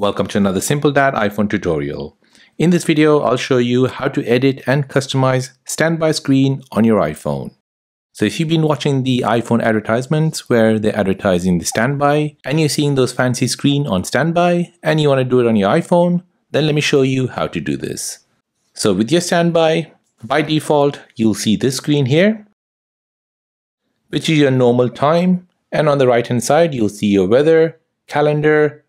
Welcome to another Simple Dad iPhone tutorial. In this video, I'll show you how to edit and customize standby screen on your iPhone. So if you've been watching the iPhone advertisements where they're advertising the standby and you're seeing those fancy screen on standby and you want to do it on your iPhone, then let me show you how to do this. So with your standby, by default, you'll see this screen here, which is your normal time. And on the right hand side, you'll see your weather, calendar,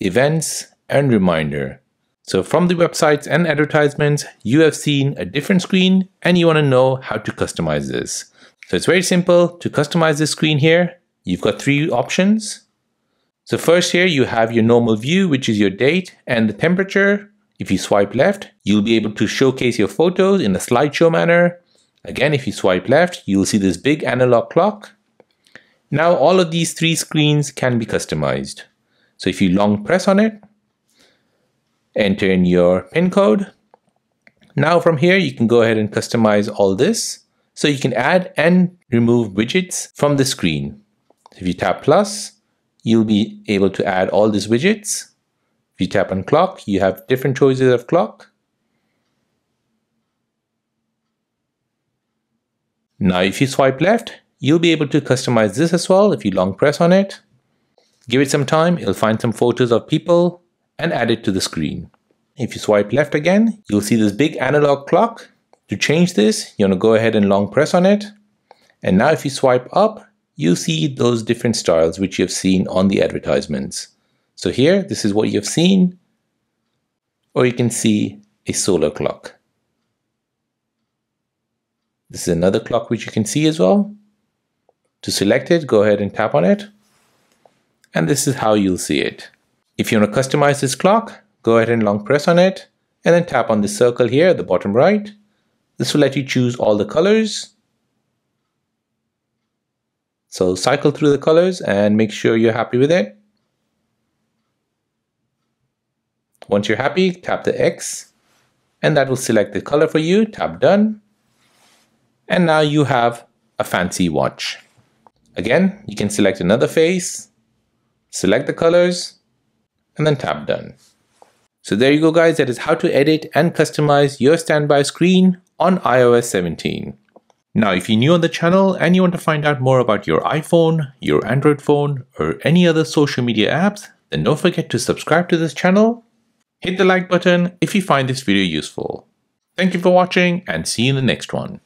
events, and reminder. So from the websites and advertisements, you have seen a different screen and you want to know how to customize this. So it's very simple to customize this screen here. You've got three options. So first here you have your normal view, which is your date and the temperature. If you swipe left, you'll be able to showcase your photos in a slideshow manner. Again, if you swipe left, you'll see this big analog clock. Now all of these three screens can be customized. So if you long press on it, enter in your pin code. Now from here, you can go ahead and customize all this. So you can add and remove widgets from the screen. If you tap plus, you'll be able to add all these widgets. If you tap on clock, you have different choices of clock. Now if you swipe left, you'll be able to customize this as well if you long press on it. Give it some time, it'll find some photos of people and add it to the screen. If you swipe left again, you'll see this big analog clock. To change this, you want to go ahead and long press on it. And now if you swipe up, you see those different styles which you've seen on the advertisements. So here, this is what you've seen, or you can see a solar clock. This is another clock which you can see as well. To select it, go ahead and tap on it and this is how you'll see it. If you want to customize this clock, go ahead and long press on it and then tap on the circle here at the bottom right. This will let you choose all the colors. So cycle through the colors and make sure you're happy with it. Once you're happy, tap the X and that will select the color for you. Tap done. And now you have a fancy watch. Again, you can select another face select the colors, and then tap done. So there you go guys, that is how to edit and customize your standby screen on iOS 17. Now if you're new on the channel and you want to find out more about your iPhone, your Android phone, or any other social media apps, then don't forget to subscribe to this channel. Hit the like button if you find this video useful. Thank you for watching and see you in the next one.